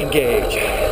Engage.